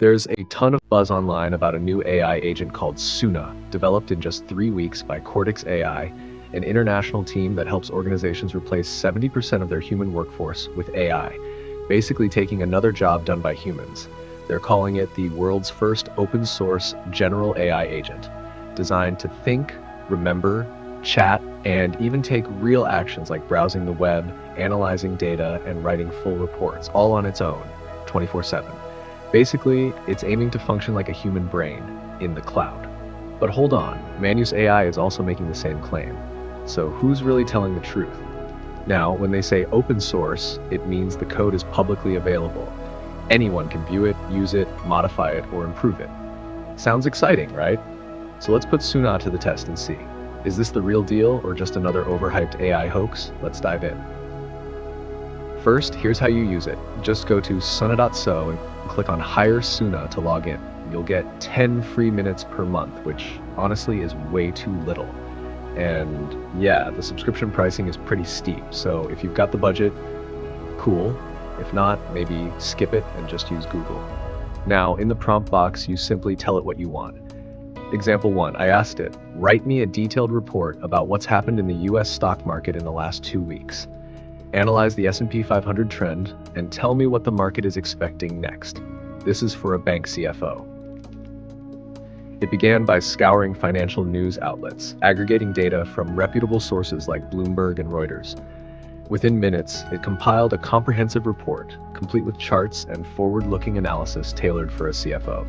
There's a ton of buzz online about a new AI agent called Suna, developed in just three weeks by Kortix AI, an international team that helps organizations replace 70% of their human workforce with AI, basically taking another job done by humans. They're calling it the world's first open source general AI agent, designed to think, remember, chat, and even take real actions like browsing the web, analyzing data, and writing full reports, all on its own, 24 7. Basically, it's aiming to function like a human brain in the cloud. But hold on, Manus AI is also making the same claim. So who's really telling the truth? Now, when they say open source, it means the code is publicly available. Anyone can view it, use it, modify it, or improve it. Sounds exciting, right? So let's put Suna to the test and see. Is this the real deal or just another overhyped AI hoax? Let's dive in. First, here's how you use it. Just go to suna.so and click on Hire Suna to log in. You'll get 10 free minutes per month, which honestly is way too little. And yeah, the subscription pricing is pretty steep. So if you've got the budget, cool. If not, maybe skip it and just use Google. Now, in the prompt box, you simply tell it what you want. Example 1, I asked it, write me a detailed report about what's happened in the US stock market in the last two weeks analyze the S&P 500 trend, and tell me what the market is expecting next. This is for a bank CFO. It began by scouring financial news outlets, aggregating data from reputable sources like Bloomberg and Reuters. Within minutes, it compiled a comprehensive report, complete with charts and forward-looking analysis tailored for a CFO.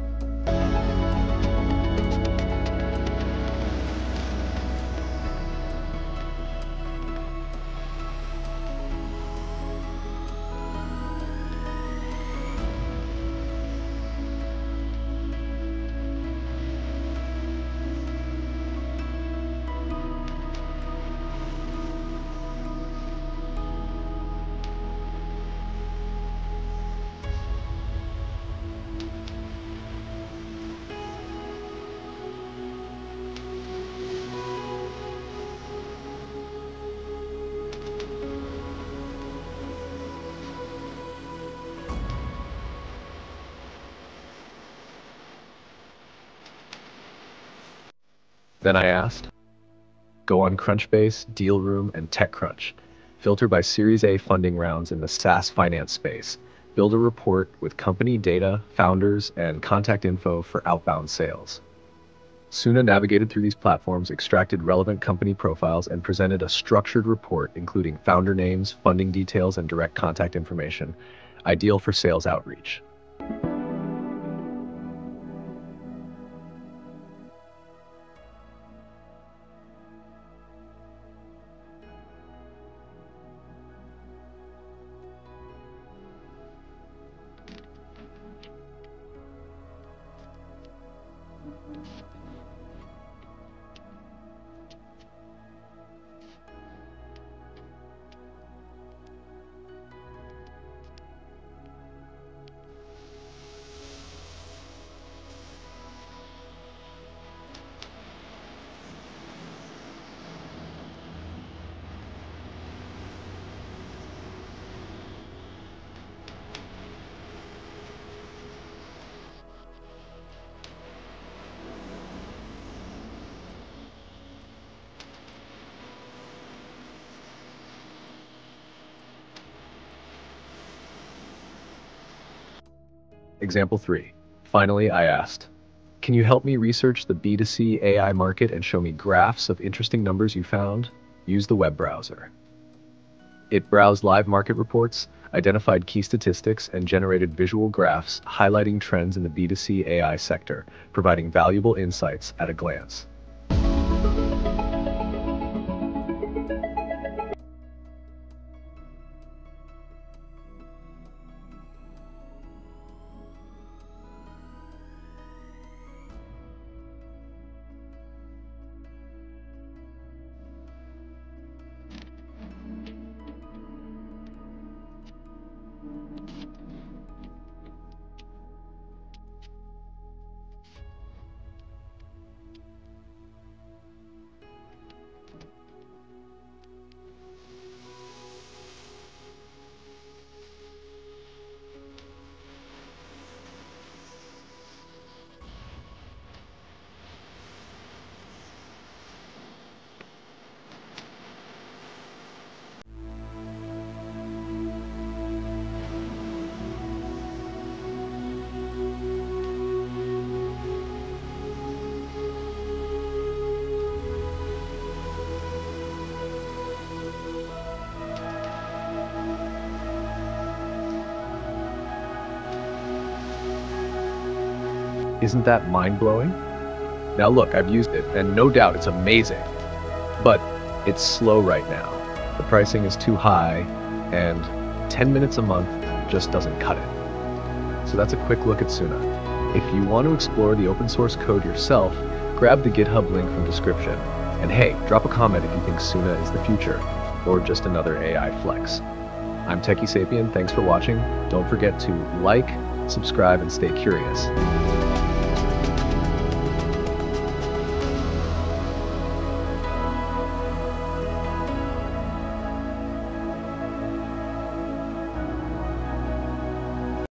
Then I asked, go on Crunchbase, Dealroom, and TechCrunch. Filter by Series A funding rounds in the SaaS finance space. Build a report with company data, founders, and contact info for outbound sales. Suna navigated through these platforms, extracted relevant company profiles, and presented a structured report including founder names, funding details, and direct contact information, ideal for sales outreach. Example 3. Finally, I asked, can you help me research the B2C AI market and show me graphs of interesting numbers you found? Use the web browser. It browsed live market reports, identified key statistics, and generated visual graphs highlighting trends in the B2C AI sector, providing valuable insights at a glance. Isn't that mind blowing? Now, look, I've used it, and no doubt it's amazing. But it's slow right now. The pricing is too high, and 10 minutes a month just doesn't cut it. So that's a quick look at Suna. If you want to explore the open source code yourself, grab the GitHub link from description. And hey, drop a comment if you think Suna is the future, or just another AI flex. I'm Techie Sapien, thanks for watching. Don't forget to like, subscribe, and stay curious.